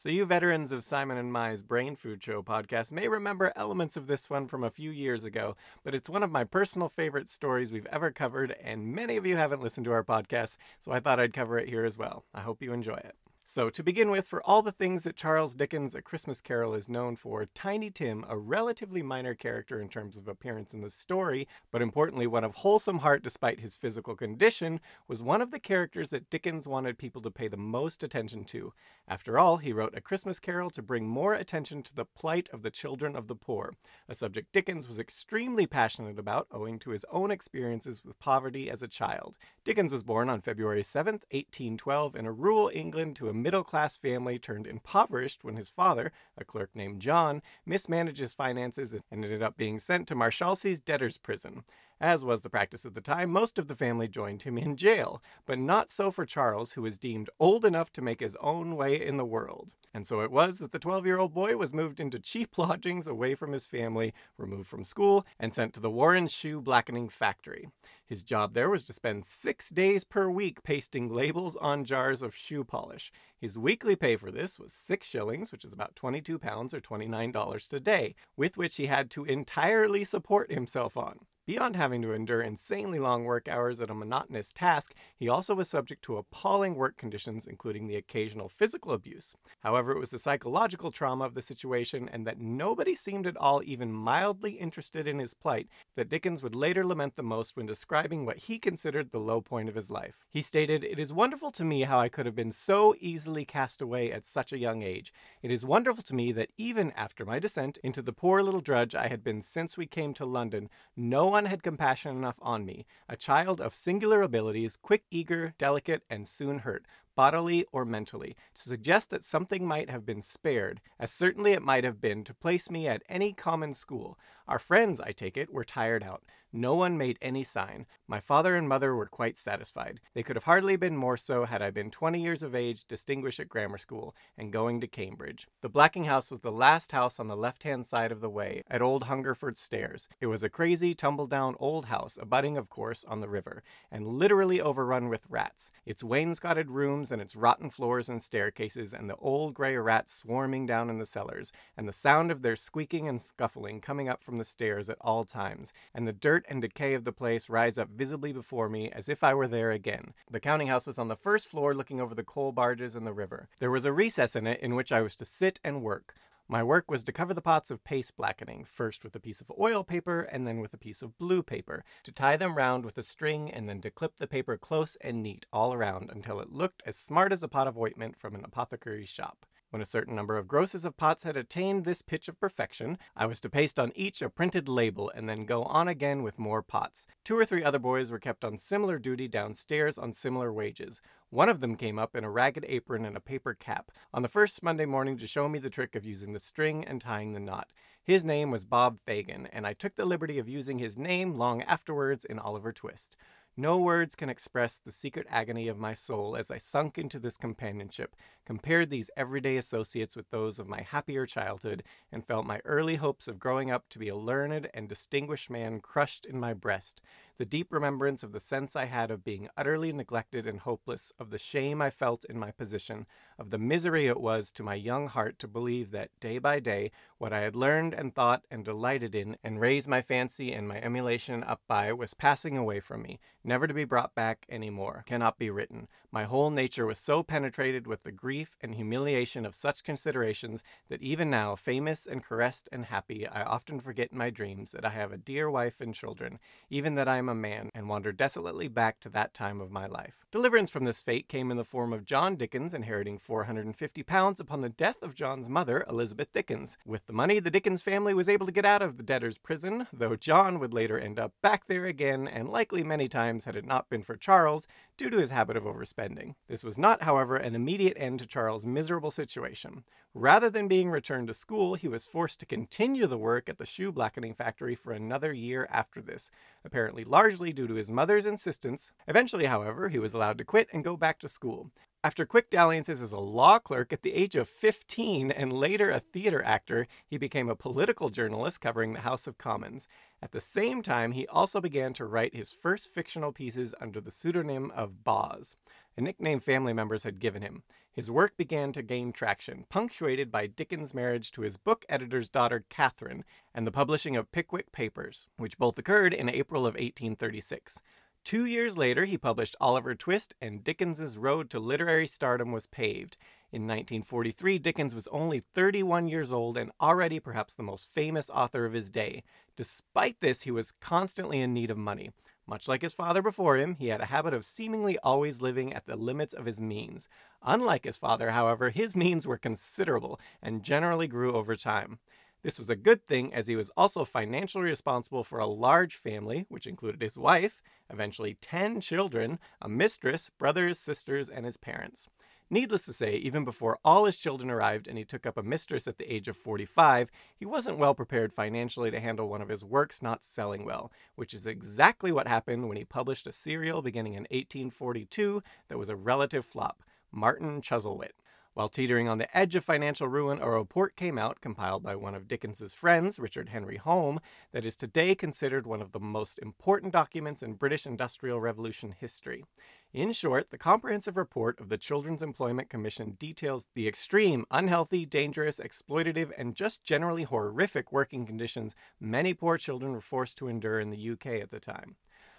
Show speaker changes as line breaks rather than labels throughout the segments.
So, you veterans of Simon and Mai's Brain Food Show podcast may remember elements of this one from a few years ago, but it's one of my personal favorite stories we've ever covered, and many of you haven't listened to our podcast, so I thought I'd cover it here as well. I hope you enjoy it. So, to begin with, for all the things that Charles Dickens' A Christmas Carol is known for, Tiny Tim, a relatively minor character in terms of appearance in the story, but importantly one of wholesome heart despite his physical condition, was one of the characters that Dickens wanted people to pay the most attention to. After all, he wrote A Christmas Carol to bring more attention to the plight of the children of the poor, a subject Dickens was extremely passionate about owing to his own experiences with poverty as a child. Dickens was born on February 7, 1812, in a rural England to a middle class family turned impoverished when his father, a clerk named John, mismanaged his finances and ended up being sent to Marshalsea's debtor's prison. As was the practice at the time, most of the family joined him in jail, but not so for Charles, who was deemed old enough to make his own way in the world. And so it was that the 12 year old boy was moved into cheap lodgings away from his family, removed from school, and sent to the Warren Shoe Blackening Factory. His job there was to spend six days per week pasting labels on jars of shoe polish. His weekly pay for this was six shillings, which is about 22 pounds or $29 today, with which he had to entirely support himself on. Beyond having to endure insanely long work hours at a monotonous task, he also was subject to appalling work conditions, including the occasional physical abuse. However, it was the psychological trauma of the situation and that nobody seemed at all even mildly interested in his plight that Dickens would later lament the most when describing what he considered the low point of his life. He stated, It is wonderful to me how I could have been so easily cast away at such a young age. It is wonderful to me that even after my descent into the poor little drudge I had been since we came to London, no one had compassion enough on me, a child of singular abilities, quick, eager, delicate, and soon hurt, bodily or mentally, to suggest that something might have been spared, as certainly it might have been to place me at any common school. Our friends, I take it, were tired out. No one made any sign. My father and mother were quite satisfied. They could have hardly been more so had I been twenty years of age, distinguished at grammar school, and going to Cambridge. The Blacking House was the last house on the left hand side of the way, at Old Hungerford Stairs. It was a crazy, tumble down old house, abutting, of course, on the river, and literally overrun with rats. Its wainscoted rooms and its rotten floors and staircases, and the old gray rats swarming down in the cellars, and the sound of their squeaking and scuffling coming up from the stairs at all times, and the dirt dirt and decay of the place rise up visibly before me as if I were there again. The counting house was on the first floor looking over the coal barges and the river. There was a recess in it in which I was to sit and work. My work was to cover the pots of paste blackening, first with a piece of oil paper and then with a piece of blue paper, to tie them round with a string and then to clip the paper close and neat all around until it looked as smart as a pot of ointment from an apothecary's shop. When a certain number of grosses of pots had attained this pitch of perfection, I was to paste on each a printed label and then go on again with more pots. Two or three other boys were kept on similar duty downstairs on similar wages. One of them came up in a ragged apron and a paper cap on the first Monday morning to show me the trick of using the string and tying the knot. His name was Bob Fagin, and I took the liberty of using his name long afterwards in Oliver Twist. No words can express the secret agony of my soul as I sunk into this companionship, compared these everyday associates with those of my happier childhood, and felt my early hopes of growing up to be a learned and distinguished man crushed in my breast, the deep remembrance of the sense I had of being utterly neglected and hopeless, of the shame I felt in my position, of the misery it was to my young heart to believe that, day by day, what I had learned and thought and delighted in, and raised my fancy and my emulation up by, was passing away from me, never to be brought back any more, cannot be written. My whole nature was so penetrated with the grief and humiliation of such considerations that even now, famous and caressed and happy, I often forget in my dreams that I have a dear wife and children, even that I a man, and wander desolately back to that time of my life. Deliverance from this fate came in the form of John Dickens inheriting 450 pounds upon the death of John's mother, Elizabeth Dickens. With the money, the Dickens family was able to get out of the debtor's prison, though John would later end up back there again, and likely many times had it not been for Charles, due to his habit of overspending. This was not, however, an immediate end to Charles' miserable situation. Rather than being returned to school, he was forced to continue the work at the shoe blackening factory for another year after this, apparently largely due to his mother's insistence. Eventually, however, he was allowed to quit and go back to school. After quick dalliances as a law clerk at the age of 15 and later a theater actor, he became a political journalist covering the House of Commons. At the same time, he also began to write his first fictional pieces under the pseudonym of Boz, a nickname family members had given him. His work began to gain traction, punctuated by Dickens' marriage to his book editor's daughter Catherine and the publishing of Pickwick Papers, which both occurred in April of 1836. Two years later, he published Oliver Twist, and Dickens's road to literary stardom was paved. In 1943, Dickens was only 31 years old and already perhaps the most famous author of his day. Despite this, he was constantly in need of money. Much like his father before him, he had a habit of seemingly always living at the limits of his means. Unlike his father, however, his means were considerable and generally grew over time. This was a good thing as he was also financially responsible for a large family, which included his wife, eventually 10 children, a mistress, brothers, sisters, and his parents. Needless to say, even before all his children arrived and he took up a mistress at the age of 45, he wasn't well prepared financially to handle one of his works not selling well, which is exactly what happened when he published a serial beginning in 1842 that was a relative flop Martin Chuzzlewit. While teetering on the edge of financial ruin, a report came out, compiled by one of Dickens's friends, Richard Henry Horne, that is today considered one of the most important documents in British Industrial Revolution history. In short, the comprehensive report of the Children's Employment Commission details the extreme, unhealthy, dangerous, exploitative, and just generally horrific working conditions many poor children were forced to endure in the UK at the time.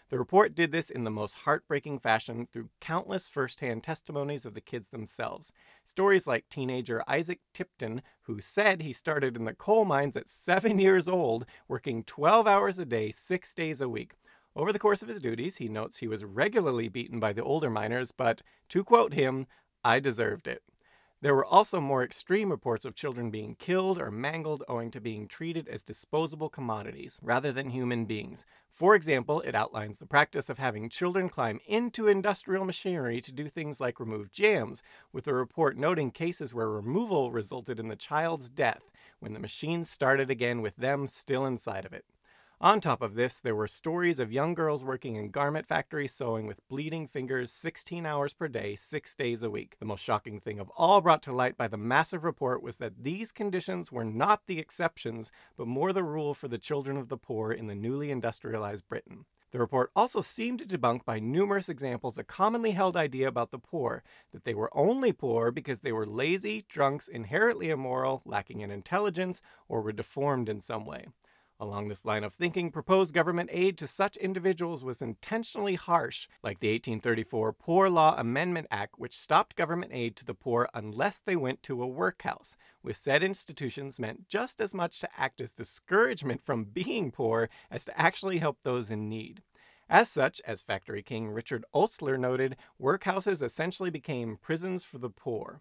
The report did this in the most heartbreaking fashion through countless first-hand testimonies of the kids themselves. Stories like teenager Isaac Tipton, who said he started in the coal mines at seven years old, working 12 hours a day, six days a week. Over the course of his duties, he notes he was regularly beaten by the older miners, but, to quote him, I deserved it. There were also more extreme reports of children being killed or mangled owing to being treated as disposable commodities rather than human beings. For example, it outlines the practice of having children climb into industrial machinery to do things like remove jams, with a report noting cases where removal resulted in the child's death when the machine started again with them still inside of it. On top of this, there were stories of young girls working in garment factories sewing with bleeding fingers 16 hours per day, six days a week. The most shocking thing of all brought to light by the massive report was that these conditions were not the exceptions, but more the rule for the children of the poor in the newly industrialized Britain. The report also seemed to debunk by numerous examples a commonly held idea about the poor that they were only poor because they were lazy, drunks, inherently immoral, lacking in intelligence, or were deformed in some way. Along this line of thinking, proposed government aid to such individuals was intentionally harsh, like the 1834 Poor Law Amendment Act, which stopped government aid to the poor unless they went to a workhouse, with said institutions meant just as much to act as discouragement from being poor as to actually help those in need. As such, as factory king Richard Oastler noted, workhouses essentially became prisons for the poor.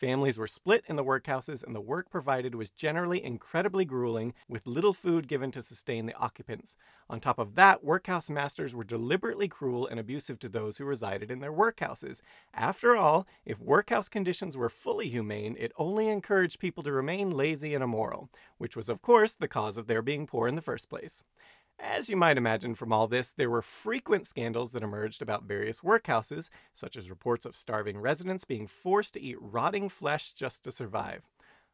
Families were split in the workhouses, and the work provided was generally incredibly grueling, with little food given to sustain the occupants. On top of that, workhouse masters were deliberately cruel and abusive to those who resided in their workhouses. After all, if workhouse conditions were fully humane, it only encouraged people to remain lazy and immoral, which was, of course, the cause of their being poor in the first place. As you might imagine from all this, there were frequent scandals that emerged about various workhouses, such as reports of starving residents being forced to eat rotting flesh just to survive.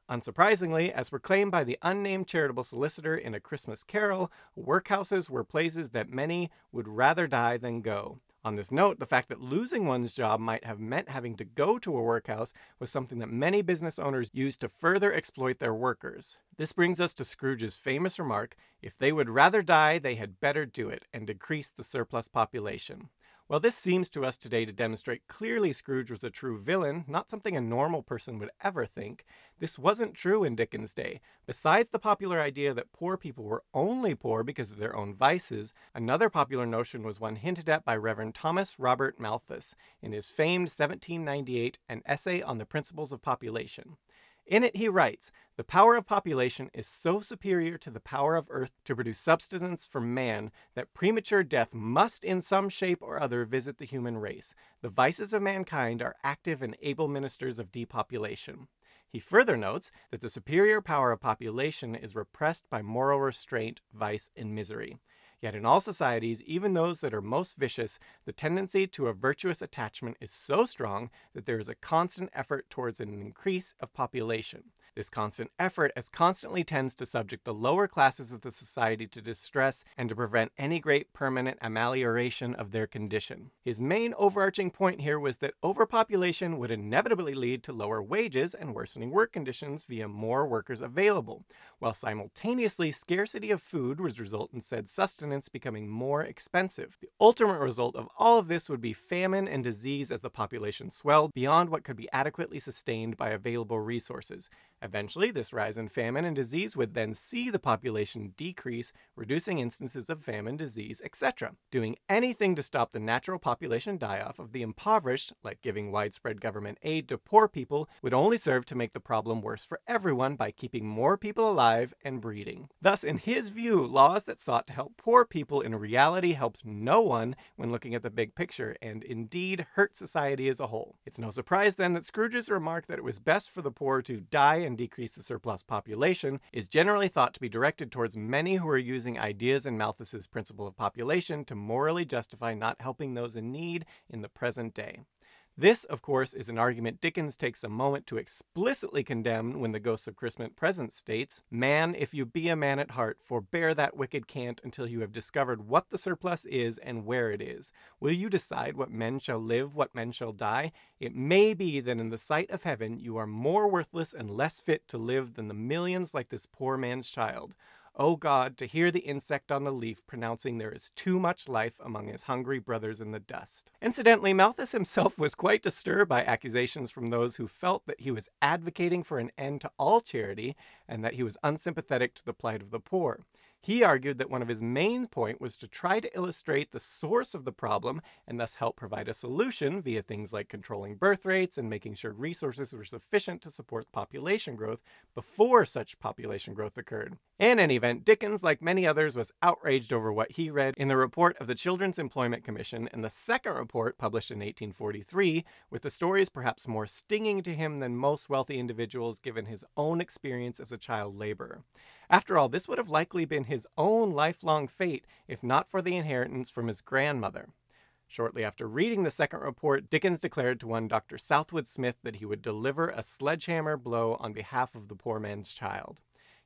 Unsurprisingly, as proclaimed by the unnamed charitable solicitor in A Christmas Carol, workhouses were places that many would rather die than go. On this note, the fact that losing one's job might have meant having to go to a workhouse was something that many business owners used to further exploit their workers. This brings us to Scrooge's famous remark if they would rather die, they had better do it and decrease the surplus population. While this seems to us today to demonstrate clearly Scrooge was a true villain, not something a normal person would ever think, this wasn't true in Dickens' day. Besides the popular idea that poor people were only poor because of their own vices, another popular notion was one hinted at by Reverend Thomas Robert Malthus in his famed 1798 An Essay on the Principles of Population. In it, he writes The power of population is so superior to the power of earth to produce subsistence for man that premature death must in some shape or other visit the human race. The vices of mankind are active and able ministers of depopulation. He further notes that the superior power of population is repressed by moral restraint, vice, and misery. Yet in all societies, even those that are most vicious, the tendency to a virtuous attachment is so strong that there is a constant effort towards an increase of population. This constant effort as constantly tends to subject the lower classes of the society to distress and to prevent any great permanent amelioration of their condition. His main overarching point here was that overpopulation would inevitably lead to lower wages and worsening work conditions via more workers available, while simultaneously scarcity of food would result in said sustenance becoming more expensive. The ultimate result of all of this would be famine and disease as the population swelled beyond what could be adequately sustained by available resources. Eventually, this rise in famine and disease would then see the population decrease, reducing instances of famine, disease, etc. Doing anything to stop the natural population die off of the impoverished, like giving widespread government aid to poor people, would only serve to make the problem worse for everyone by keeping more people alive and breeding. Thus, in his view, laws that sought to help poor people in reality helped no one when looking at the big picture, and indeed hurt society as a whole. It's no surprise then that Scrooge's remark that it was best for the poor to die and decrease the surplus population is generally thought to be directed towards many who are using ideas in Malthus's principle of population to morally justify not helping those in need in the present day. This, of course, is an argument Dickens takes a moment to explicitly condemn when the Ghost of Christmas Present states, Man, if you be a man at heart, forbear that wicked cant until you have discovered what the surplus is and where it is. Will you decide what men shall live, what men shall die? It may be that in the sight of heaven you are more worthless and less fit to live than the millions like this poor man's child. O oh God, to hear the insect on the leaf pronouncing there is too much life among his hungry brothers in the dust. Incidentally, Malthus himself was quite disturbed by accusations from those who felt that he was advocating for an end to all charity and that he was unsympathetic to the plight of the poor. He argued that one of his main points was to try to illustrate the source of the problem and thus help provide a solution via things like controlling birth rates and making sure resources were sufficient to support population growth before such population growth occurred. In any event, Dickens, like many others, was outraged over what he read in the report of the Children's Employment Commission and the second report published in 1843, with the stories perhaps more stinging to him than most wealthy individuals given his own experience as a child laborer. After all, this would have likely been his own lifelong fate if not for the inheritance from his grandmother. Shortly after reading the second report, Dickens declared to one Dr. Southwood Smith that he would deliver a sledgehammer blow on behalf of the poor man's child.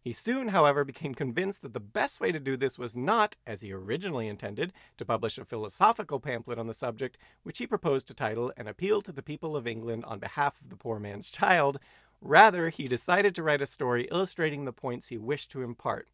He soon, however, became convinced that the best way to do this was not, as he originally intended, to publish a philosophical pamphlet on the subject, which he proposed to title An Appeal to the People of England on Behalf of the Poor Man's Child, Rather, he decided to write a story illustrating the points he wished to impart.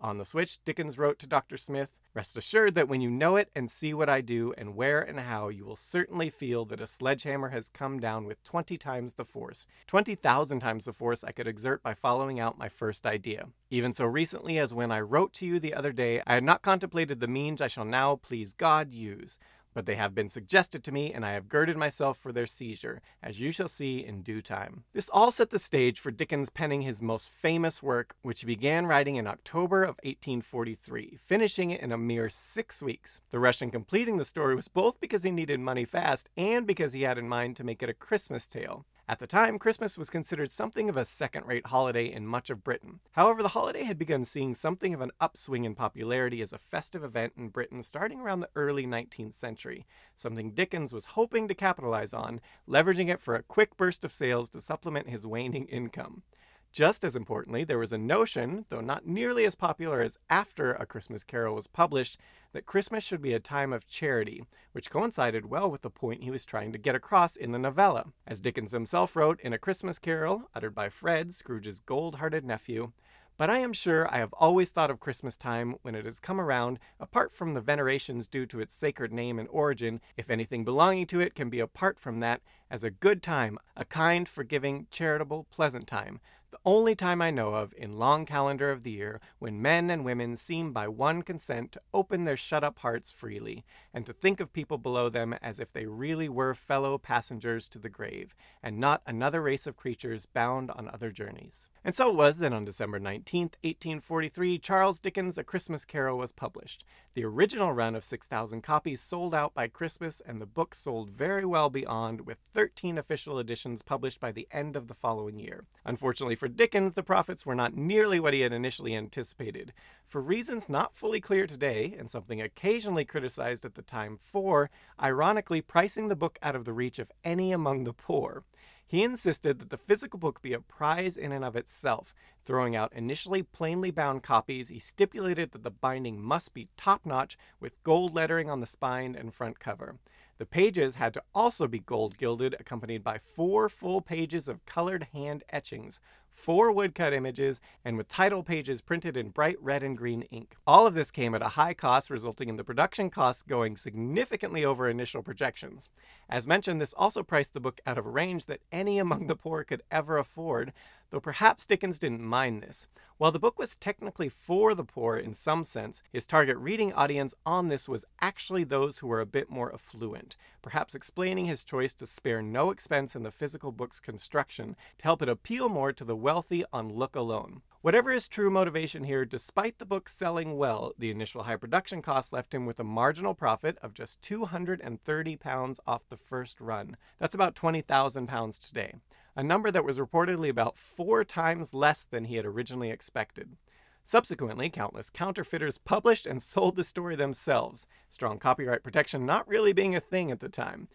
On the switch, Dickens wrote to Dr. Smith Rest assured that when you know it and see what I do and where and how, you will certainly feel that a sledgehammer has come down with 20 times the force, 20,000 times the force I could exert by following out my first idea. Even so recently as when I wrote to you the other day, I had not contemplated the means I shall now, please God, use but they have been suggested to me, and I have girded myself for their seizure, as you shall see in due time. This all set the stage for Dickens penning his most famous work, which he began writing in October of 1843, finishing it in a mere six weeks. The rush in completing the story was both because he needed money fast and because he had in mind to make it a Christmas tale. At the time, Christmas was considered something of a second rate holiday in much of Britain. However, the holiday had begun seeing something of an upswing in popularity as a festive event in Britain starting around the early 19th century, something Dickens was hoping to capitalize on, leveraging it for a quick burst of sales to supplement his waning income. Just as importantly, there was a notion, though not nearly as popular as after A Christmas Carol was published, that Christmas should be a time of charity, which coincided well with the point he was trying to get across in the novella. As Dickens himself wrote in A Christmas Carol, uttered by Fred, Scrooge's gold hearted nephew, but I am sure I have always thought of Christmas time when it has come around, apart from the venerations due to its sacred name and origin, if anything belonging to it can be apart from that, as a good time, a kind, forgiving, charitable, pleasant time, the only time I know of in long calendar of the year when men and women seem by one consent to open their shut up hearts freely, and to think of people below them as if they really were fellow passengers to the grave, and not another race of creatures bound on other journeys. And so it was that on December 19, 1843, Charles Dickens' A Christmas Carol was published. The original run of 6,000 copies sold out by Christmas, and the book sold very well beyond, with 13 official editions published by the end of the following year. Unfortunately, for Dickens, the profits were not nearly what he had initially anticipated. For reasons not fully clear today, and something occasionally criticized at the time for, ironically, pricing the book out of the reach of any among the poor. He insisted that the physical book be a prize in and of itself. Throwing out initially plainly bound copies, he stipulated that the binding must be top notch with gold lettering on the spine and front cover. The pages had to also be gold gilded, accompanied by four full pages of colored hand etchings, four woodcut images, and with title pages printed in bright red and green ink. All of this came at a high cost, resulting in the production costs going significantly over initial projections. As mentioned, this also priced the book out of a range that any among the poor could ever afford, though perhaps Dickens didn't mind this. While the book was technically for the poor in some sense, his target reading audience on this was actually those who were a bit more affluent, perhaps explaining his choice to spare no expense in the physical book's construction to help it appeal more to the wealthy on look alone. Whatever his true motivation here, despite the book selling well, the initial high production cost left him with a marginal profit of just £230 off the first run. That's about £20,000 today, a number that was reportedly about four times less than he had originally expected. Subsequently, countless counterfeiters published and sold the story themselves, strong copyright protection not really being a thing at the time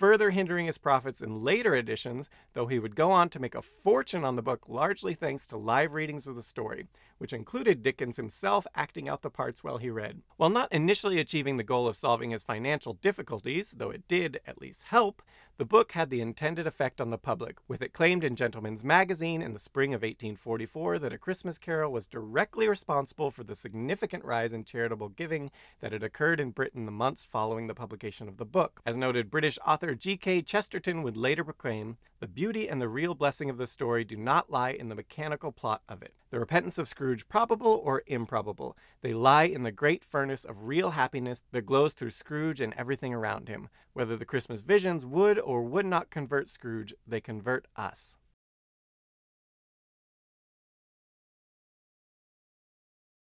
further hindering his profits in later editions, though he would go on to make a fortune on the book largely thanks to live readings of the story, which included Dickens himself acting out the parts while he read. While not initially achieving the goal of solving his financial difficulties, though it did at least help, the book had the intended effect on the public, with it claimed in Gentleman's Magazine in the spring of 1844 that A Christmas Carol was directly responsible for the significant rise in charitable giving that had occurred in Britain the months following the publication of the book. As noted, British author G.K. Chesterton would later proclaim, The beauty and the real blessing of the story do not lie in the mechanical plot of it. The repentance of Scrooge probable or improbable? They lie in the great furnace of real happiness that glows through Scrooge and everything around him. Whether the Christmas visions would or would not convert Scrooge, they convert us.